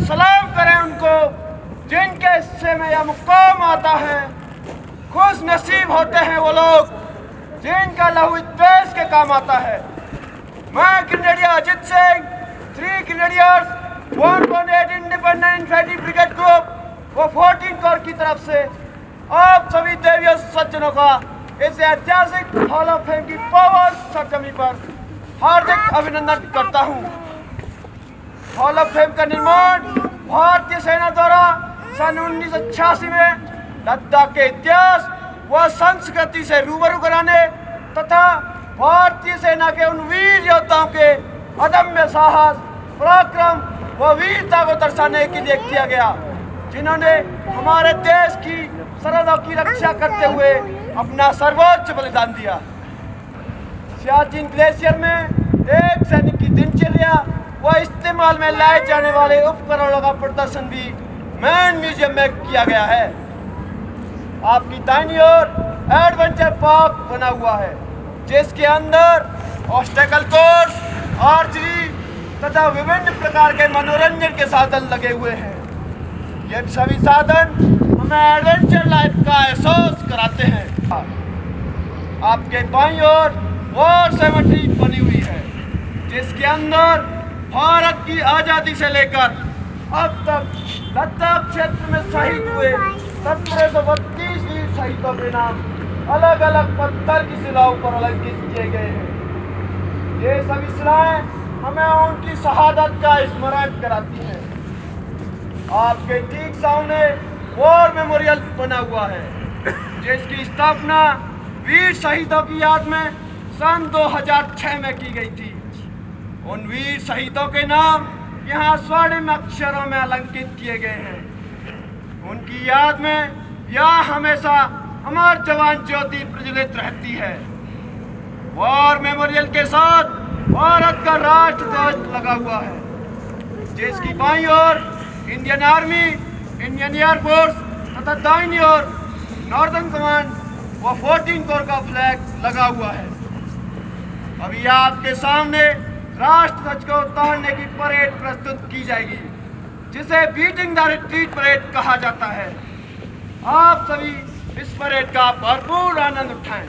सलाम करें उनको, जिनके हिस्से में यह मुकाम आता है। खुश नसीब होते हैं वो लोग। जिनका लहू इस देश के काम आता है। मैं grenadier Ajit Singh three grenadiers one one eight independent infantry brigade group व फोर्टीन कोर की तरफ़ से। आप सभी देवियों सज्जनों का इस ऐतिहासिक हॉल ऑफ़ फेम की पावन सरजमी पर हार्दिक अभिनंदन करता हूँ। हॉल ऑफ़ फेम का निर्माण भारतीय सेना द्वारा सन उन्नीस सौ छियासी में लद्दाख के इतिहास व संस्कृति से रूबरू कराने तथा भारतीय सेना के उन वीर योद्धाओं के अदम्य साहस, पराक्रम व वीरता को दर्शाने के लिए किया गया, जिन्होंने हमारे देश की सरहदों की रक्षा करते हुए अपना सर्वोच्च बलिदान दिया। सियाचिन ग्लेशियर में एक सैनिक की दिनचर्या व इस्तेमाल में लाए जाने वाले उपकरणों का प्रदर्शन भी मैन म्यूज़ियम में किया गया है। आपकी दाहिनी ओर एडवेंचर पार्क बना हुआ है, जिसके अंदर ऑस्टेकल कोर्स आर्चरी तथा विभिन्न प्रकार के मनोरंजन के साधन लगे हुए हैं। ये सभी साधन हमें एडवेंचर लाइफ का एहसास कराते हैं। आपके बाई ओर वॉर सेमेट्री बनी हुई है, जिसके अंदर भारत की आज़ादी से लेकर अब तक लद्दाख क्षेत्र में शहीद हुए सत्रह सौ बत्तीस शहीदों के नाम अलग अलग पत्थर की शिलाओं पर अलंकित किए गए हैं। ये सभी शिलाएँ हमें उनकी शहादत का स्मरण कराती हैं। आपके ठीक सामने वॉर मेमोरियल बना हुआ है, जिसकी स्थापना वीर शहीदों की याद में सन 2006 में की गई थी। उन वीर शहीदों के नाम यहाँ स्वर्णिम अक्षरों में अलंकित किए गए हैं। उनकी याद में यहाँ हमेशा अमर जवान ज्योति प्रज्वलित रहती है। वॉर मेमोरियल के साथ भारत का राष्ट्र ध्वज लगा हुआ है। जिसकी बाई ओर Indian army Indian air force तथा दाइनी ओर नॉर्दर्न कमांड व फोर्टीन कोर का फ्लैग लगा हुआ है। अभी आपके सामने राष्ट्र ध्वज को उतारने की परेड प्रस्तुत की जाएगी, जिसे बीटिंग द रिट्रीट परेड कहा जाता है। आप सभी इस परेड का भरपूर आनंद उठाएँ।